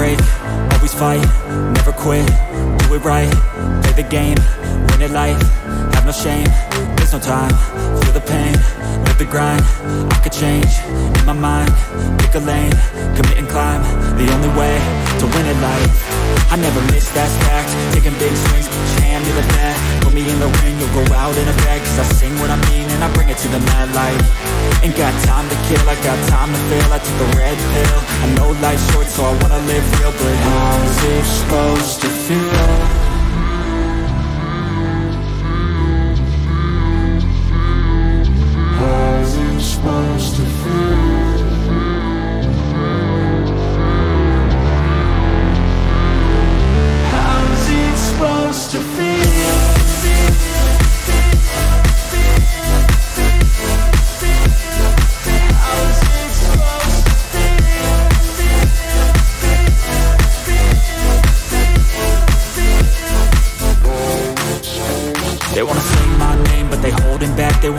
Break, always fight, never quit, do it right, play the game, win it life, have no shame, there's no time, feel the pain, live the grind, I could change, in my mind, pick a lane, commit and climb, the only way to win it life, I never miss, that fact, taking big swings, your hand to the bat, put me in the ring, you'll go out in a bag, cause I sing what I mean and I bring it to the mad light, ain't got time to kill, I got time to feel, I took the red pill, life's short so I wanna live real, but how's it supposed to feel?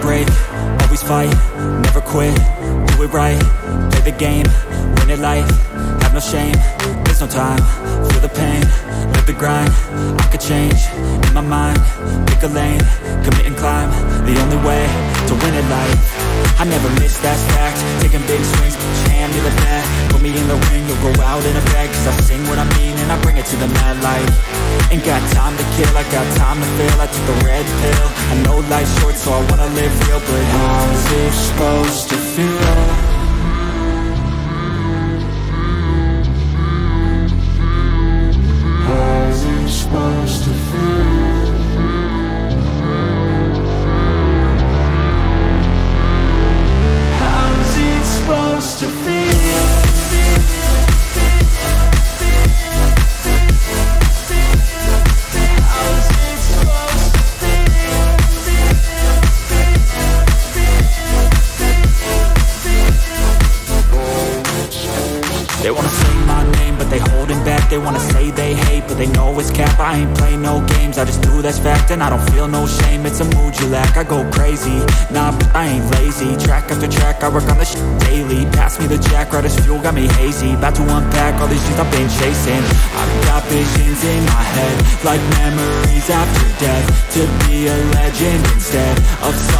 Break, always fight, never quit, do it right, play the game, win it life, have no shame, there's no time, feel the pain, live the grind, I could change, in my mind, pick a lane, commit and climb, the only way to win it life, I never miss, that's fact, taking big swings, your hand to the bat, put me in the ring, you'll go out in a bag, cause I sing what I mean and I bring it to the mad light, ain't got time to kill, I got time to feel, I took a red pill, I know life's short so I wanna live real, but how's it supposed to feel? Wanna say they hate, but they know it's cap. I ain't play no games, I just do that's fact And I don't feel no shame, it's a mood you lack I go crazy, nah, but I ain't lazy. Track after track, I work on this shit daily. Pass me the jack, right as fuel, got me hazy. About to unpack all these dreams I've been chasing. I've got visions in my head Like memories after death. To be a legend instead Of something